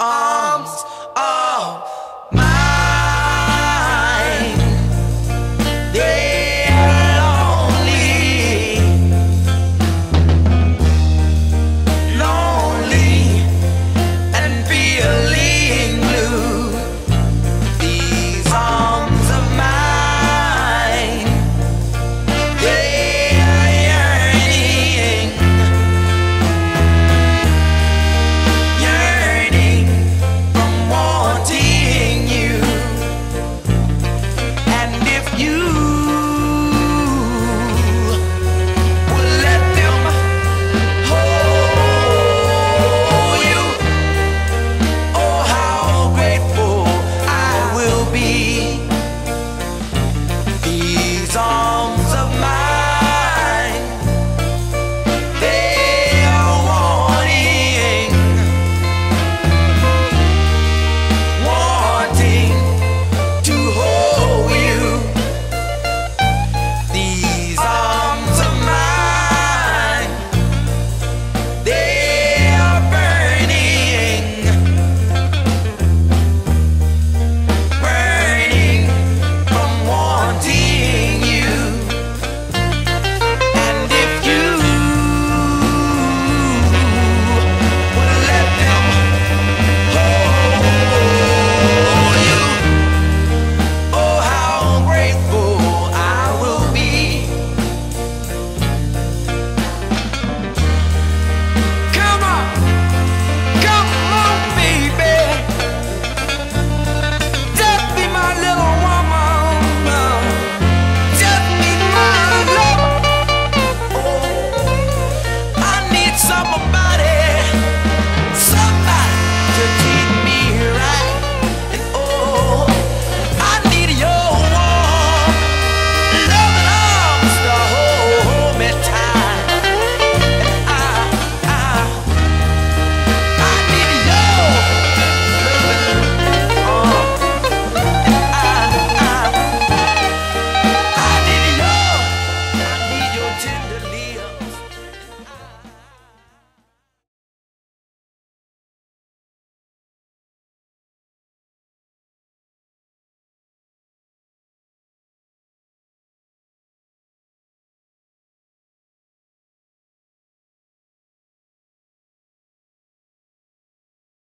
Oh.